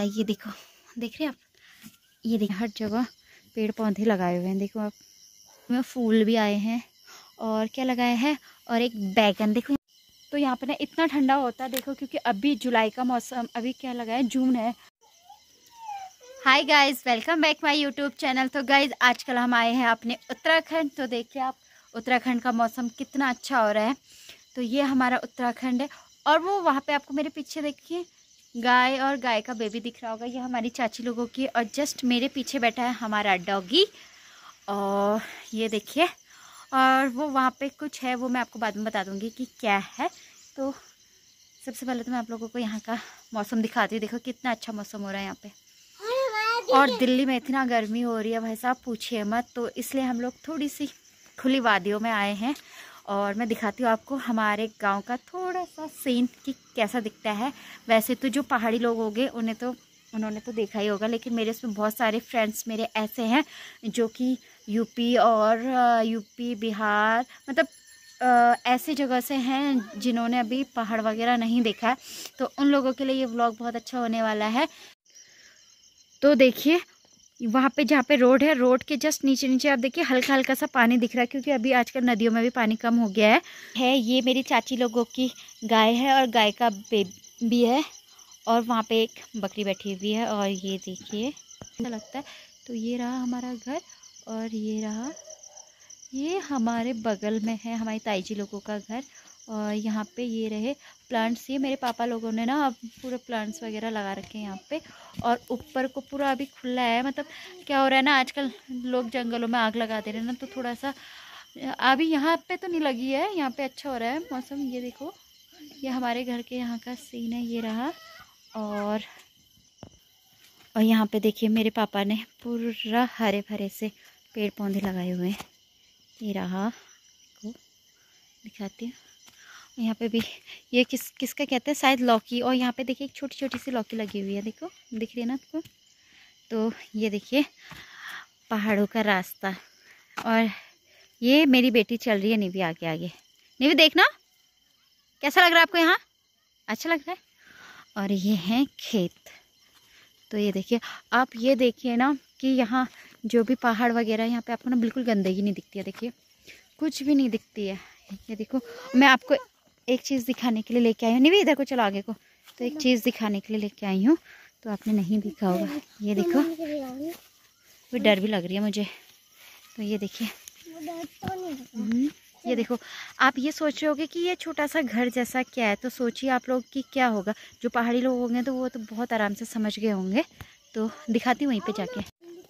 लगता है ये देखो, देख रहे हैं आप? ये देखो हर जगह पेड़ पौधे लगाए हुए हैं। देखो आप में फूल भी आए हैं और क्या लगाया है? और एक बैगन, देखो। तो यहाँ पे ना इतना ठंडा होता है, देखो, क्योंकि अभी जुलाई का मौसम, अभी क्या लगा है? जून है। Hi guys welcome back my YouTube channel तो गाइस आजकल हम आए हैं अपने उत्तराखंड। तो देखिए आप, उत्तराखंड का मौसम कितना अच्छा हो रहा है। तो ये हमारा उत्तराखंड है और वो वहाँ पे आपको मेरे पीछे देखिए गाय और गाय का बेबी दिख रहा होगा। ये हमारी चाची लोगों की और जस्ट मेरे पीछे बैठा है हमारा डॉगी और ये देखिए, और वो वहाँ पे कुछ है, वो मैं आपको बाद में बता दूँगी कि क्या है। तो सबसे पहले तो मैं आप लोगों को यहाँ का मौसम दिखाती हूँ। देखो कितना अच्छा मौसम हो रहा है यहाँ पे। और दिल्ली में इतना गर्मी हो रही है, भाई साहब, पूछिए मत। तो इसलिए हम लोग थोड़ी सी खुली वादियों में आए हैं। और मैं दिखाती हूँ आपको हमारे गाँव का थोड़ा सा सीन कि कैसा दिखता है। वैसे तो जो पहाड़ी लोग होंगे, उन्हें तो उन्होंने तो देखा ही होगा, लेकिन मेरे इसमें बहुत सारे फ्रेंड्स मेरे ऐसे हैं, जो कि यूपी और यूपी बिहार मतलब ऐसी जगह से हैं जिन्होंने अभी पहाड़ वगैरह नहीं देखा है। तो उन लोगों के लिए ये व्लॉग बहुत अच्छा होने वाला है। तो देखिए वहाँ पे जहाँ पे रोड है, रोड के जस्ट नीचे नीचे आप देखिए हल्का हल्का सा पानी दिख रहा है क्योंकि अभी आजकल नदियों में भी पानी कम हो गया है। है, ये मेरी चाची लोगों की गाय है और गाय का बेबी है और वहाँ पे एक बकरी बैठी हुई है और ये देखिए अच्छा लगता है। तो ये रहा हमारा घर और ये रहा, ये हमारे बगल में है, हमारी ताई जी लोगों का घर और यहाँ पे ये रहे प्लांट्स ये मेरे पापा लोगों ने ना पूरे प्लांट्स वगैरह लगा रखे हैं यहाँ पे और ऊपर को पूरा अभी खुला है। मतलब क्या हो रहा है ना, आजकल लोग जंगलों में आग लगा दे रहे हैं ना तो थोड़ा सा अभी यहाँ पे तो नहीं लगी है, यहाँ पे अच्छा हो रहा है मौसम। ये देखो, ये हमारे घर के यहाँ का सीन है, ये रहा और और यहाँ पे देखिए मेरे पापा ने पूरा हरे भरे से पेड़ पौधे लगाए हुए हैं। ये रहा, देखो, दिखाती हूँ। यहाँ पे भी। ये किस, किसका कहते हैं? शायद लौकी। और यहाँ पे देखिए एक छोटी छोटी सी लौकी लगी हुई है, देखो। दिख रही है ना आपको? तो ये देखिए, पहाड़ों का रास्ता। और ये मेरी बेटी चल रही है निवी आगे आगे। निवी, देखना। कैसा लग रहा है आपको यहाँ? अच्छा लग रहा है? और ये हैं खेत। तो ये देखिए, आप ये देखिए ना कि यहाँ जो भी पहाड़ वगैरह यहाँ पे आपको ना बिल्कुल गंदगी नहीं दिखती है। देखिए, कुछ भी नहीं दिखती है। ये देखो, मैं आपको एक चीज़ दिखाने के लिए लेके आई हूँ। नहीं भी इधर को चलो आगे को। तो एक चीज़ दिखाने के लिए लेके आई हूँ। तो आपने नहीं देखा होगा। ये देखो। वो डर भी लग रही है मुझे। तो ये देखिए। हम्म, ये देखो आप ये सोच रहे होगे कि ये छोटा सा घर जैसा क्या है? तो सोचिए आप लोग कि क्या होगा। जो पहाड़ी लोग होंगे तो वो तो बहुत आराम से समझ गए होंगे। तो दिखाती हूँ वहीं पे जाके।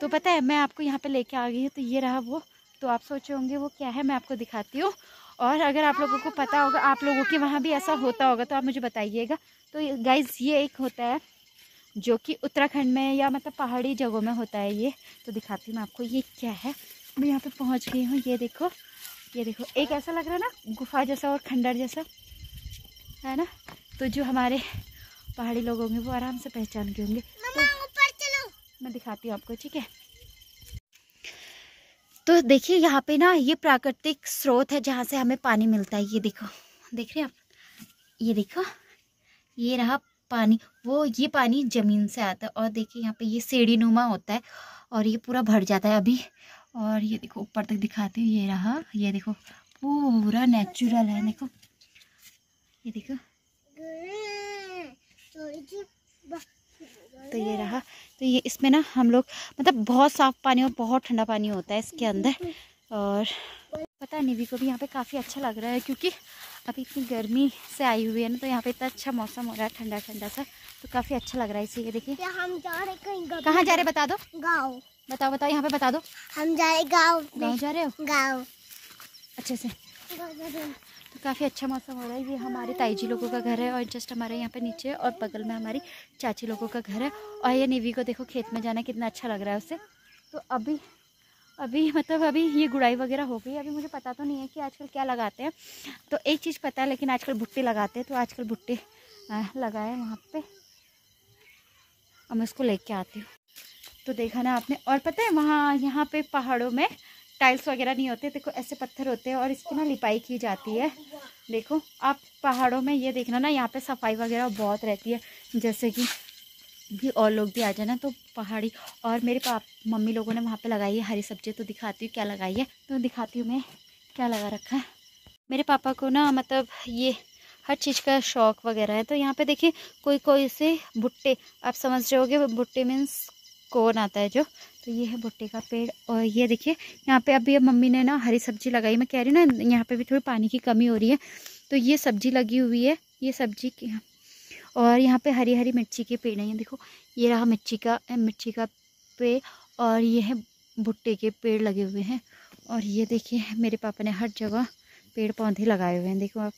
तो पता है मैं आपको यहाँ पे लेके आ गई हूँ। तो ये रहा वो। तो आप सोचे होंगे वो क्या है? मैं आपको दिखाती हूँ। और अगर आप लोगों को पता होगा आप लोगों के वहाँ भी ऐसा होता होगा तो आप मुझे बताइएगा। तो गाइज़ ये एक होता है जो कि उत्तराखंड में या मतलब पहाड़ी जगहों में होता है ये। तो दिखाती हूँ मैं आपको ये क्या है? मैं यहाँ पे पहुँच गई हूँ ये देखो ये देखो एक ऐसा लग रहा है ना गुफा जैसा और खंडर जैसा है ना? तो जो हमारे पहाड़ी लोग होंगे वो आराम से पहचान के होंगे। तो मैं दिखाती हूँ आपको ठीक है? तो देखिए, यहाँ पे ना ये प्राकृतिक स्रोत है जहाँ से हमें पानी मिलता है। ये देखो, देख रहे हैं आप? ये देखो, ये रहा पानी। वो, ये पानी ज़मीन से आता है और देखिए यहाँ पे ये सीढ़ी नुमा होता है और ये पूरा भर जाता है अभी। और ये देखो, ऊपर तक दिखाते हैं, ये रहा, ये देखो, पूरा नेचुरल है, देखो। ये देखो। तो ये रहा तो ये इसमें ना हम लोग मतलब बहुत साफ़ पानी और बहुत ठंडा पानी होता है इसके अंदर। और पता है निवी को भी यहाँ पे काफ़ी अच्छा लग रहा है क्योंकि अभी इतनी गर्मी से आई हुई है ना तो यहाँ पे इतना अच्छा मौसम हो रहा है ठंडा ठंडा सा। तो काफ़ी अच्छा लग रहा है इसी देखिए। हम जा रहे कहीं कहाँ जा रहे बता दो। गाँव। बताओ बताओ यहाँ पे बता दो। हम जा रहे गाँव। गाँव जा रहे हो? गाँव। अच्छे से। तो काफ़ी अच्छा मौसम हो रहा है। ये हमारे ताई जी लोगों का घर है और जस्ट हमारे यहाँ पे नीचे और बगल में हमारी चाची लोगों का घर है। और ये नेवी को देखो, खेत में जाना कितना अच्छा लग रहा है उससे तो अभी अभी मतलब अभी ये गुड़ाई वगैरह हो गई अभी मुझे पता तो नहीं है कि आजकल क्या लगाते हैं। तो एक चीज़ पता है, लेकिन आजकल भुट्टे लगाते हैं तो आजकल भुट्टे लगाए वहाँ पर और मैं उसको लेके आती हूँ। तो देखा ना आपने, और पता है वहाँ, यहाँ पे पहाड़ों में टाइल्स वगैरह नहीं होते, देखो ऐसे पत्थर होते हैं और इसकी ना लिपाई की जाती है। देखो, आप पहाड़ों में ये देखना ना, यहाँ पे सफ़ाई वगैरह बहुत रहती है। जैसे कि भी और लोग भी आ जाना तो पहाड़ी, और मेरे पाप, मम्मी लोगों ने वहाँ पे लगाई है हरी सब्ज़ी तो दिखाती हूँ क्या लगाई है। तो दिखाती हूँ मैं क्या लगा रखा है। मेरे पापा को ना मतलब ये हर चीज़ का शौक़ वगैरह है। तो यहाँ पे देखिए कोई कोई से भुट्टे आप समझ रहे होगे भुट्टे मीन्स कौन आता है जो? तो ये है भुट्टे का पेड़ और ये देखिए यहाँ पे अभी मम्मी ने ना हरी सब्ज़ी लगाई। मैं कह रही हूँ ना यहाँ पे भी थोड़ी पानी की कमी हो रही है। तो ये सब्ज़ी लगी हुई है ये सब्ज़ी और यहाँ पे हरी हरी मिर्ची के पेड़ हैं। देखो ये रहा मिर्ची का मिर्ची का पेड़ और ये है भुट्टे के पेड़ लगे हुए हैं। और ये देखिए मेरे पापा ने हर जगह पेड़ पौधे लगाए हुए हैं। देखो आप।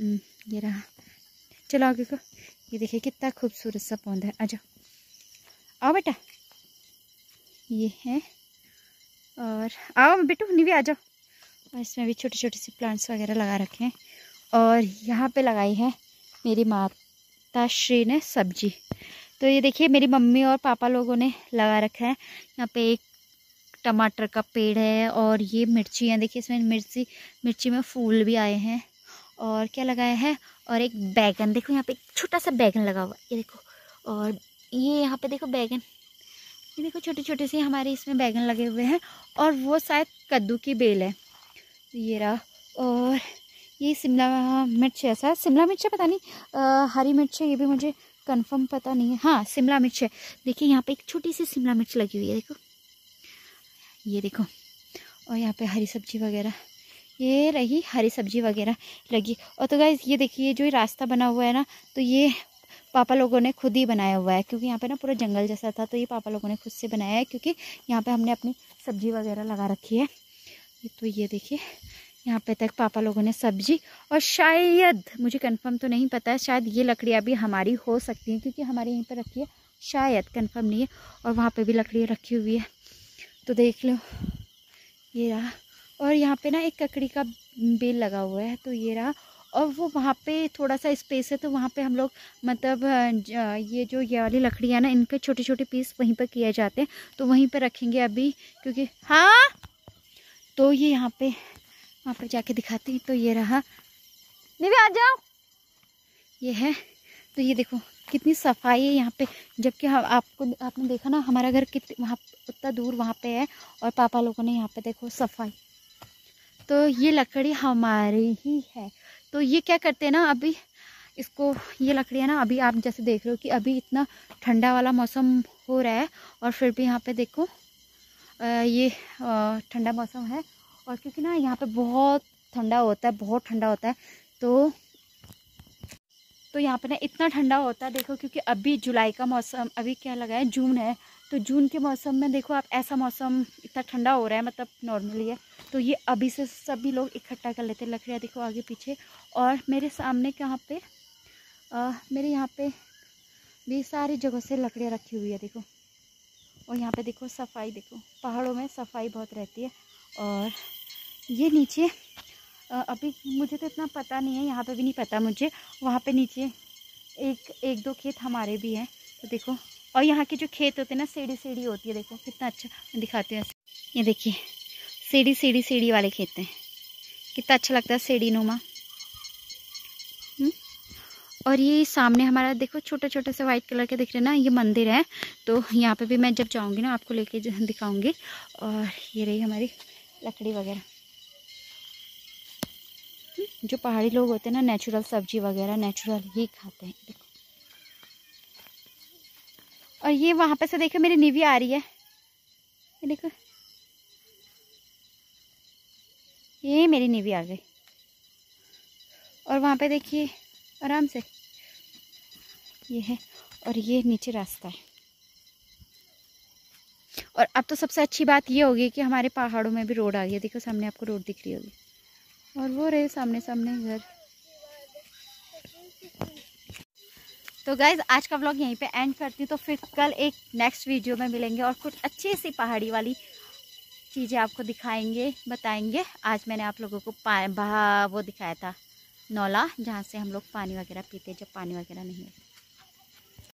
हम्म, ये रहा। चलो आगे को। ये देखिए कितना खूबसूरत सा पौधा है। आ जाओ। आओ बेटा। ये है। और आओ बेटू भी आ जाओ। और इसमें भी छोटे छोटे से प्लांट्स वगैरह लगा रखे हैं। और यहाँ पे लगाई है मेरी माता श्री ने सब्ज़ी। तो ये देखिए, मेरी मम्मी और पापा लोगों ने लगा रखा है। यहाँ पे एक टमाटर का पेड़ है और ये मिर्ची है। देखिए, इसमें मिर्ची मिर्ची में फूल भी आए हैं। और क्या लगाया है? और एक बैगन। देखो, यहाँ पे एक छोटा सा बैगन लगा हुआ है। ये देखो। और ये यहाँ पे देखो बैगन। ये देखो छोटे छोटे से हमारे इसमें बैगन लगे हुए हैं और वो शायद कद्दू की बेल है। ये रहा और ये शिमला मिर्च है शायद। शिमला मिर्च है पता नहीं आ, हरी मिर्च है ये भी मुझे कंफर्म पता नहीं है। हाँ शिमला मिर्च है। देखिए यहाँ पे एक छोटी सी शिमला मिर्च लगी हुई है देखो। ये देखो और यहाँ पे हरी सब्ज़ी वगैरह। ये रही हरी सब्ज़ी वगैरह लगी। और तो गाइज़ ये देखिए जो रास्ता बना हुआ है ना तो ये पापा लोगों ने खुद ही बनाया हुआ है, क्योंकि यहाँ पे ना पूरा जंगल जैसा था तो ये पापा लोगों ने खुद से बनाया है, क्योंकि यहाँ पे हमने अपनी सब्ज़ी वगैरह लगा रखी है। तो ये देखिए, यहाँ पे तक पापा लोगों ने सब्ज़ी और शायद, मुझे कंफर्म तो नहीं पता है शायद ये लकड़ियाँ भी हमारी हो सकती हैं, क्योंकि हमारे यहीं पर रखी है, शायद कंफर्म नहीं है, और वहाँ पे भी लकड़ियाँ रखी हुई है। तो देख लो, ये रहा, और यहाँ पे ना एक ककड़ी का बेल लगा हुआ है तो ये रहा और वो वहाँ पे थोड़ा सा स्पेस है तो वहाँ पे हम लोग मतलब ये जो ये वाली लकड़ियाँ ना, इनके छोटे छोटे पीस वहीं पर किए जाते हैं तो वहीं पर रखेंगे अभी, क्योंकि हाँ! तो ये यहाँ पे, वहाँ पर जाके दिखाती तो ये रहा। नहीं आ जाओ। ये है तो ये देखो, कितनी सफ़ाई है यहाँ पे, जबकि हम आपको, आपने देखा ना, हमारा घर कितने वहाँ, उतना दूर वहाँ पे है, और पापा लोगों ने यहाँ पे देखो सफ़ाई। तो ये लकड़ी हमारी ही है। तो ये क्या करते हैं ना, अभी इसको, ये लकड़ियाँ ना, अभी आप जैसे देख रहे हो कि अभी इतना ठंडा वाला मौसम हो रहा है और फिर भी यहाँ पे देखो ये ठंडा मौसम है और क्योंकि ना यहाँ पे बहुत ठंडा होता है, बहुत ठंडा होता है तो तो यहाँ पे ना इतना ठंडा होता है, देखो क्योंकि अभी जुलाई का मौसम, अभी क्या लगा है, जून है तो जून के मौसम में देखो आप ऐसा मौसम इतना ठंडा हो रहा है मतलब नॉर्मली है। तो ये अभी से सभी लोग इकट्ठा कर लेते हैं लकड़ियाँ देखो आगे पीछे। और मेरे सामने कहाँ पे आ, मेरे यहाँ पे भी सारी जगह से लकड़ियाँ रखी हुई है देखो। और यहाँ पे देखो सफ़ाई देखो। पहाड़ों में सफ़ाई बहुत रहती है। और ये नीचे आ, अभी मुझे तो इतना पता नहीं है यहाँ पे भी नहीं पता मुझे। वहाँ पे नीचे एक एक दो खेत हमारे भी हैं। तो देखो और यहाँ के जो खेत होते हैं ना सीढ़ी सीढ़ी होती है देखो कितना अच्छा दिखाती हूँ ये देखिए सीढ़ी सीढ़ी सीढ़ी वाले खेत हैं। कितना अच्छा लगता है सीढ़ी नुमा। हम्म? और ये सामने हमारा देखो छोटे छोटे से वाइट कलर के दिख रहे हैं ना ये मंदिर है। तो यहाँ पे भी मैं जब जाऊँगी ना आपको लेके दिखाऊँगी। और ये रही हमारी लकड़ी वगैरह। हम्म, जो पहाड़ी लोग होते हैं ना नेचुरल सब्ज़ी वगैरह नेचुरल ही खाते हैं। और ये वहाँ पे से देखो, मेरी निवी आ रही है। ये देखो। ये मेरी निवी आ गई। और वहाँ पे देखिए, आराम से। ये है, और ये नीचे रास्ता है। और अब तो सबसे अच्छी बात ये होगी कि हमारे पहाड़ों में भी रोड आ गई देखो, सामने आपको रोड दिख रही होगी। और वो रहे सामने सामने घर। तो गाइज़ आज का ब्लॉग यहीं पे एंड करती हूँ। तो फिर कल एक नेक्स्ट वीडियो में मिलेंगे और कुछ अच्छी सी पहाड़ी वाली चीज़ें आपको दिखाएँगे, बताएँगे। आज मैंने आप लोगों को वो दिखाया था, नौला, जहाँ से हम लोग पानी वगैरह पीते जब पानी वगैरह नहीं है